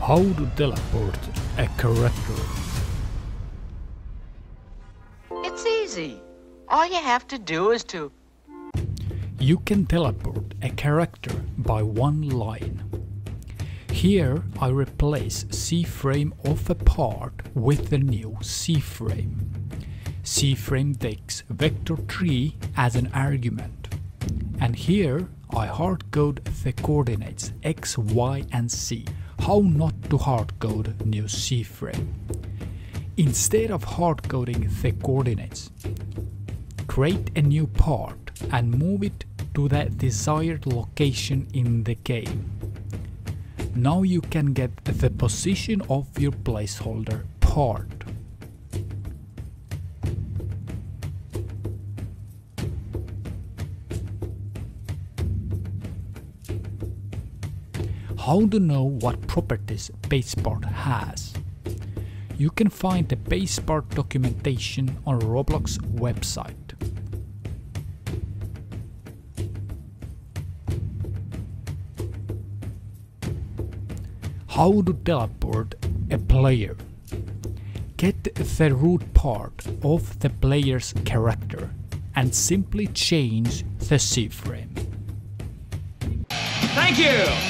How to teleport a character. It's easy. All you have to do is to. You can teleport a character by one line. Here I replace C-frame of a part with the new C-frame. C-frame takes vector3 as an argument. And here I hardcode the coordinates x, y and z. How not to hardcode new C-frame. Instead of hardcoding the coordinates, create a new part and move it to the desired location in the game. Now you can get the position of your placeholder part. How to know what properties base part has? You can find the base part documentation on Roblox website. How to teleport a player. Get the root part of the player's character and simply change the C-frame. Thank you!